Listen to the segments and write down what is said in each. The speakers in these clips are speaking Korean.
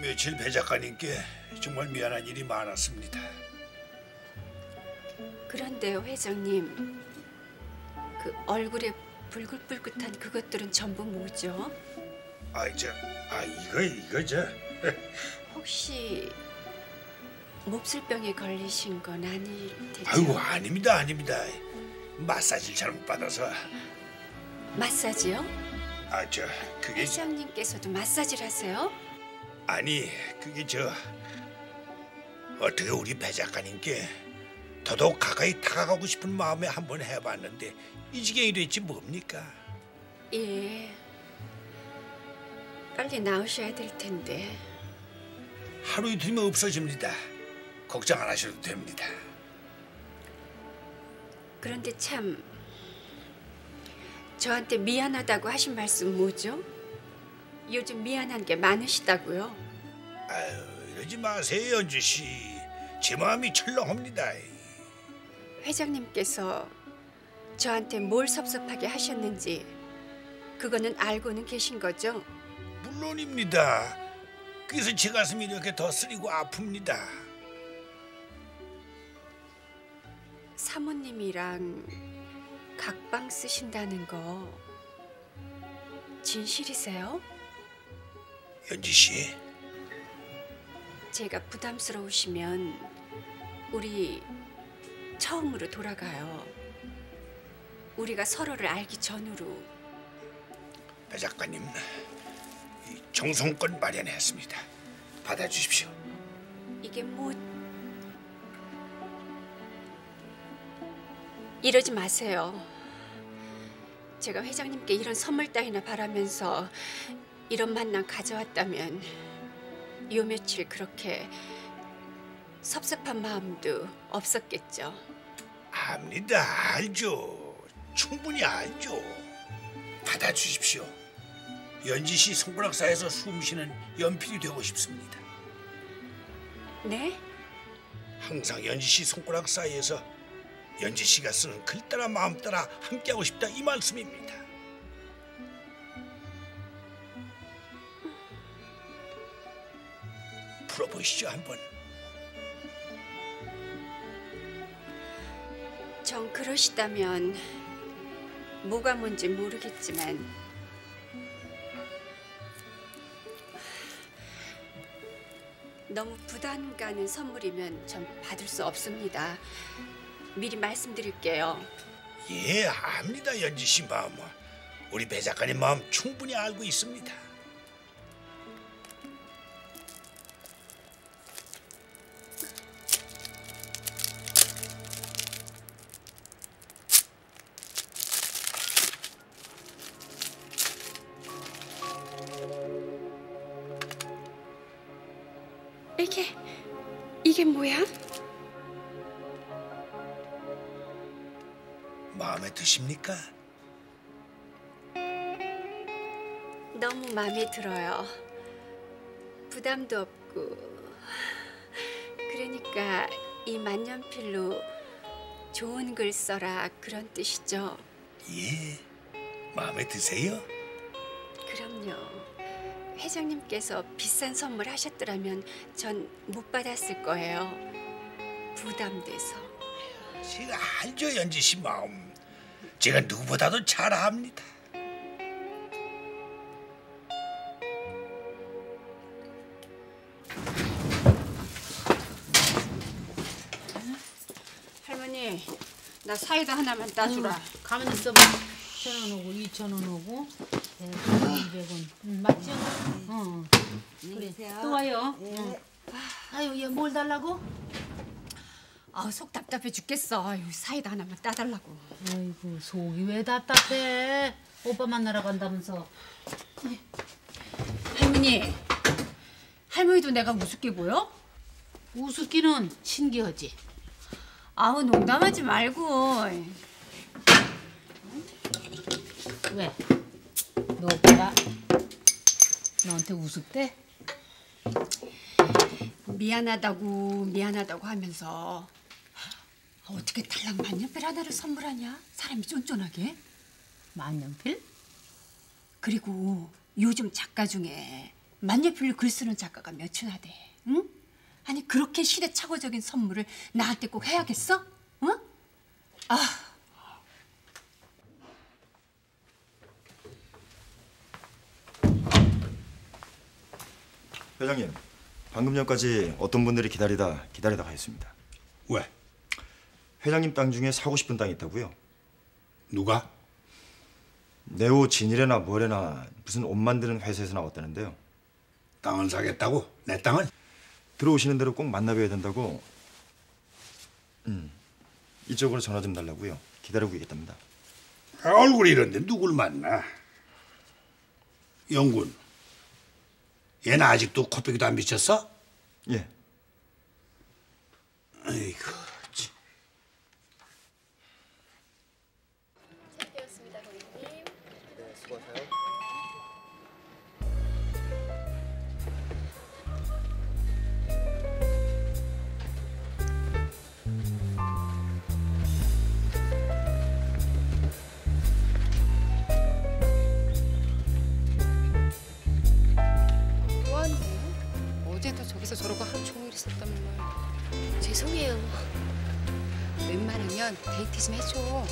며칠 배 작가님께 정말 미안한 일이 많았습니다. 그런데요, 회장님. 그 얼굴에 붉글붉글한 그것들은 전부 뭐죠? 아, 저, 아 이거 이거 저. 혹시 몹쓸병에 걸리신 건 아닐 테죠? 아이고 아닙니다 아닙니다. 마사지를 잘못 받아서. 마사지요? 아 저 그게 회장님께서도 마사지를 하세요? 아니 그게 저 어떻게 우리 배 작가님께 더더욱 가까이 다가가고 싶은 마음에 한번 해봤는데 이 지경이 됐지 뭡니까? 예. 빨리 나오셔야 될 텐데. 하루 이틀이면 없어집니다. 걱정 안 하셔도 됩니다. 그런데 참 저한테 미안하다고 하신 말씀 뭐죠? 요즘 미안한 게 많으시다고요? 아유 이러지 마세요 연주 씨. 제 마음이 철렁합니다. 회장님께서 저한테 뭘 섭섭하게 하셨는지 그거는 알고는 계신 거죠? 물론입니다. 그래서 제 가슴이 이렇게 더 쓰리고 아픕니다. 사모님이랑 각방 쓰신다는 거 진실이세요? 연지 씨, 제가 부담스러우시면 우리 처음으로 돌아가요. 우리가 서로를 알기 전으로 배 작가님 이 정성권 마련했습니다. 받아주십시오. 이게 뭐 이러지 마세요. 제가 회장님께 이런 선물 따위나 바라면서 이런 만남 가져왔다면 요 며칠 그렇게 섭섭한 마음도 없었겠죠. 압니다. 알죠. 충분히 알죠. 받아주십시오. 연지 씨 손가락 사이에서 숨쉬는 연필이 되고 싶습니다. 네? 항상 연지 씨 손가락 사이에서 연지 씨가 쓰는 글 따라 마음 따라 함께하고 싶다 이 말씀입니다. 풀어보시죠 한번. 정 그러시다면 뭐가 뭔지 모르겠지만 너무 부담 가는 선물이면 전 받을 수 없습니다. 미리 말씀드릴게요. 예, 압니다 연지 씨 마음. 우리 배 작가님 마음 충분히 알고 있습니다. 이게 뭐야? 마음에 드십니까? 너무 마음에 들어요. 부담도 없고 그러니까 이 만년필로 좋은 글 써라 그런 뜻이죠. 예, 마음에 드세요? 그럼요. 회장님께서 비싼 선물 하셨더라면 전 못 받았을 거예요. 부담돼서. 제가 알죠 연지 씨 마음. 제가 누구보다도 잘 압니다. 할머니, 나 사이다 하나만 따주라. 가만히 있어봐. 천 원 오고 이천 원 오고 네, 이백 원. 응, 맞죠? 어. 그래. 또 와요. 응. 아유 얘 뭘 달라고? 아, 속 답답해 죽겠어. 아유, 사이다 하나만 따달라고. 아이고 속이 왜 답답해? 오빠 만나러 간다면서. 할머니, 할머니도 내가 우습게 보여? 우습기는 신기하지. 아우, 농담하지 말고. 왜? 너 오빠가 너한테 우습대? 미안하다고 미안하다고 하면서 아, 어떻게 달랑 만년필 하나를 선물하냐? 사람이 쫀쫀하게. 만년필? 그리고 요즘 작가 중에 만년필로 글 쓰는 작가가 몇이나 돼? 응? 아니 그렇게 시대착오적인 선물을 나한테 꼭 해야겠어? 응? 아, 회장님, 방금 전까지 어떤 분들이 기다리다 기다리다 가셨습니다. 왜? 회장님 땅 중에 사고 싶은 땅이 있다고요? 누가? 네오 진일에나 뭐래나 무슨 옷 만드는 회사에서 나왔다는데요. 땅을 사겠다고? 내 땅을? 들어오시는 대로 꼭 만나봐야 된다고. 음, 이쪽으로 전화 좀 달라고요. 기다리고 있겠답니다. 아, 얼굴이 이런데 누굴 만나? 영군. 얘는 아직도 코빼기도 안 미쳤어? 예. 아이고. 저러고 하루 종일 있었단 말. 죄송해요. 웬만하면 데이트 좀 해줘.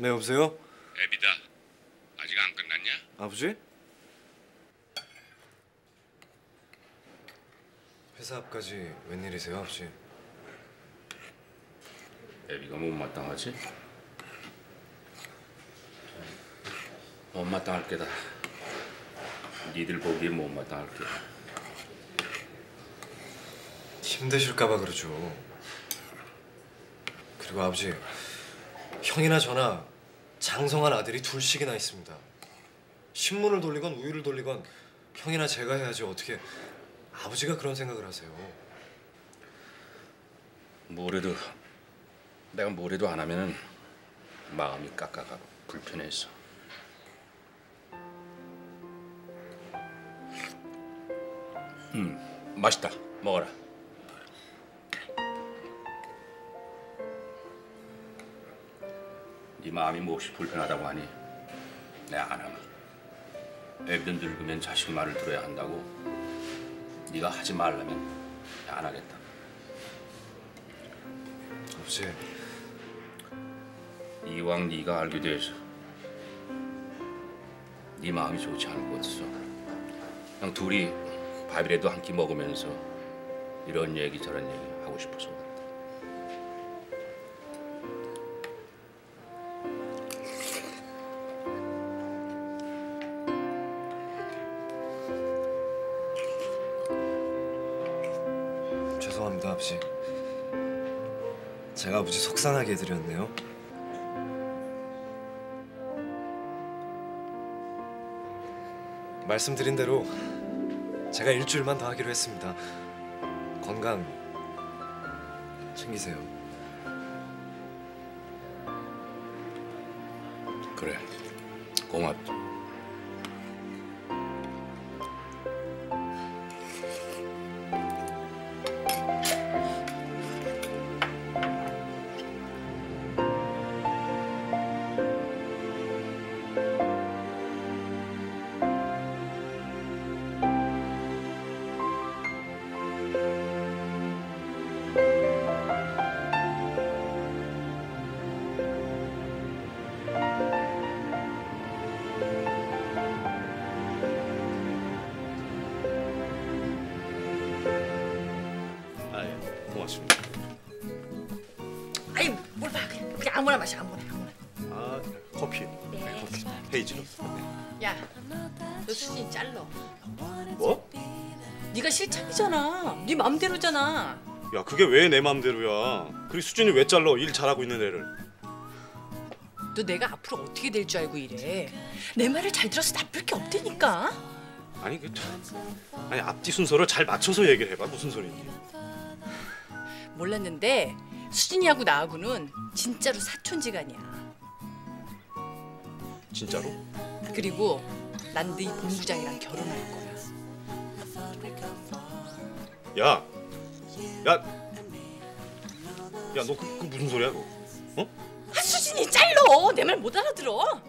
네 여보세요? 애비다. 아직 안 끝났냐? 아버지? 회사 앞까지 웬일이세요 아버지? 애비가 못마땅하지? 못마땅할 게다. 니들 보기에 못마땅할 게. 힘드실까봐 그러죠 그리고 아버지 형이나 저나 장성한 아들이 둘씩이나 있습니다 신문을 돌리건 우유를 돌리건 형이나 제가 해야지 어떻게 아버지가 그런 생각을 하세요 뭐래도 내가 뭐래도 안 하면은 마음이 깎아가고 불편해서. 음, 맛있다. 먹어라. 네 마음이 몹시 불편하다고 하니 내가 안 하마. 애비도 늙으면 자식 말을 들어야 한다고. 네가 하지 말라면 안 하겠다. 아버지 이왕 네가 알게 돼서 네 마음이 좋지 않을 것 같았어. 그냥 둘이 밥이라도 한 끼 먹으면서 이런 얘기 저런 얘기 하고 싶어서 죄송합니다 아버지. 제가 아버지 속상하게 해드렸네요. 말씀드린 대로 제가 일주일만 더 하기로 했습니다. 건강 챙기세요. 그래, 고맙다. 아무나 마셔 아무나 아무나. 아 커피 네, 커피 헤이즐넛 야, 너 수진 잘러. 뭐? 네가 실장이잖아. 네 맘대로잖아. 야 그게 왜 내 맘대로야? 그리고 수진이 왜 잘라? 일 잘하고 있는 애를. 너 내가 앞으로 어떻게 될 줄 알고 이래. 내 말을 잘 들어서 나쁠 게 없다니까. 아니 그 아니 앞뒤 순서를 잘 맞춰서 얘기를 해봐 무슨 소리인지. 몰랐는데 수진이하고 나하고는 진짜로 사촌지간이야. 진짜로? 그리고 난 네 본부장이랑 결혼할 거야. 야, 야, 야너 그, 그 무슨 소리야 그거? 어? 아 수진이 잘러. 내 말 못 알아들어.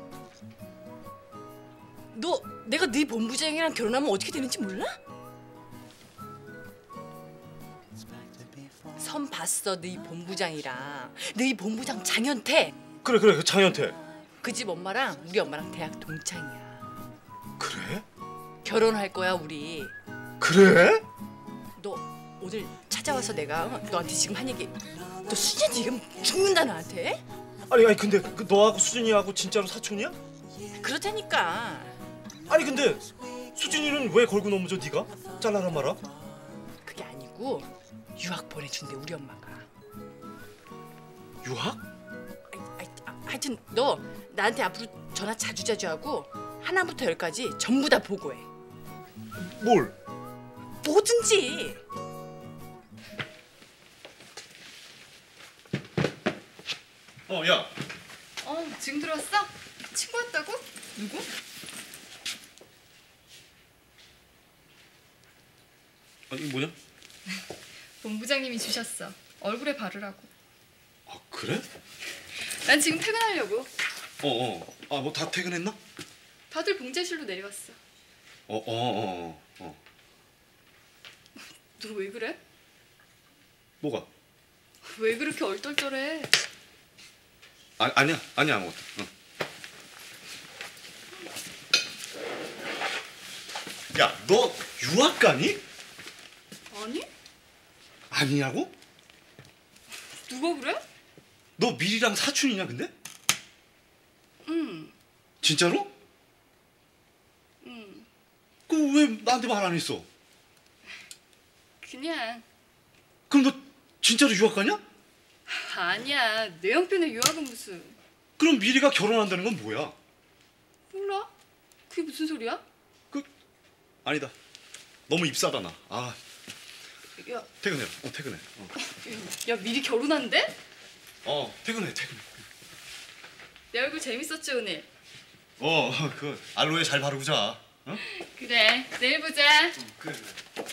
너 내가 네 본부장이랑 결혼하면 어떻게 되는지 몰라? 선 봤어 네 본부장이랑 네 본부장 장현태 그래 그래 그 장현태. 그 집 엄마랑 우리 엄마랑 대학 동창이야 그래? 결혼할 거야 우리 그래? 너 오늘 찾아와서 내가 어, 너한테 지금 한 얘기 너 수진 지금 죽는다 나한테 아니 아니 근데 그 너하고 수진이하고 진짜로 사촌이야? 그렇다니까 아니 근데 수진이는 왜 걸고 넘어져 네가? 잘라라 말아? 그게 아니고 유학 보내준대 우리 엄마가 유학? 아이, 아, 하여튼 너 나한테 앞으로 전화 자주 자주 하고 하나부터 열까지 전부 다 보고해 뭘? 뭐든지 어 야. 어, 지금 들어왔어? 친구 왔다고? 누구? 아니 뭐냐? 본부장님이 주셨어. 얼굴에 바르라고. 아 그래? 난 지금 퇴근하려고. 어 어. 아 뭐 다 퇴근했나? 다들 봉제실로 내려왔어. 어어어 어. 어. 너왜 그래? 뭐가? 왜 그렇게 얼떨떨해? 아 아니야 아니야 아무것도. 어. 야너 유학 가니? 아니냐고? 누가 그래? 너 미리랑 사촌이냐 근데? 응. 진짜로? 응. 그왜 나한테 말 안 했어? 그냥 그럼 너 진짜로 유학 가냐? 아니야. 내 형편에 유학은 무슨. 그럼 미리가 결혼한다는 건 뭐야? 몰라? 그게 무슨 소리야? 그 아니다. 너무 입사다 나. 아 야, 퇴근해. 어 퇴근해. 어, 야 미리 결혼한대? 어 퇴근해 퇴근해. 내 얼굴 재밌었지 오늘? 어 그 알로에 잘 바르고 자. 어? 그래. 내일 보자. 그래 그래.